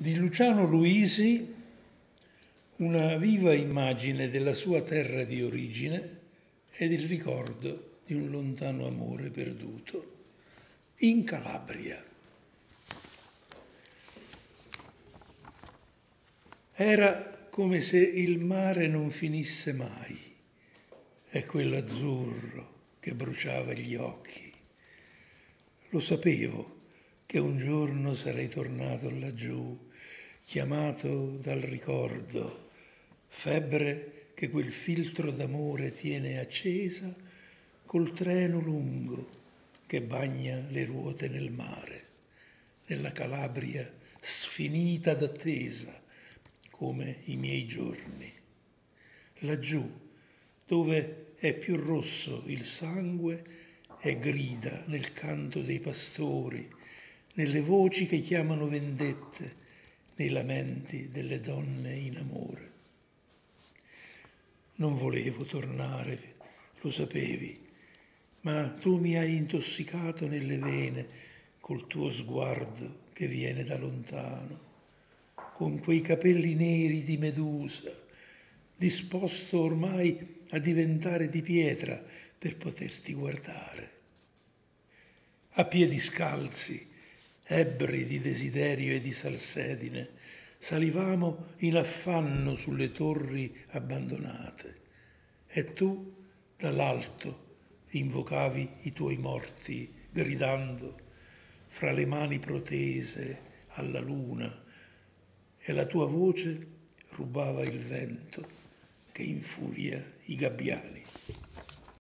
Di Luciano Luisi una viva immagine della sua terra di origine ed il ricordo di un lontano amore perduto in Calabria. Era come se il mare non finisse mai e quell'azzurro che bruciava gli occhi. Lo sapevo che un giorno sarei tornato laggiù chiamato dal ricordo, febbre che quel filtro d'amore tiene accesa col treno lungo che bagna le ruote nel mare, nella Calabria sfinita d'attesa come i miei giorni. Laggiù, dove è più rosso il sangue e grida nel canto dei pastori, nelle voci che chiamano vendette, nei lamenti delle donne in amore. Non volevo tornare, lo sapevi, ma tu mi hai intossicato nelle vene col tuo sguardo che viene da lontano, con quei capelli neri di medusa, disposto ormai a diventare di pietra per poterti guardare. A piedi scalzi, ebbri di desiderio e di salsedine, salivamo in affanno sulle torri abbandonate e tu dall'alto invocavi i tuoi morti gridando fra le mani protese alla luna e la tua voce rubava il vento che infuria i gabbiani.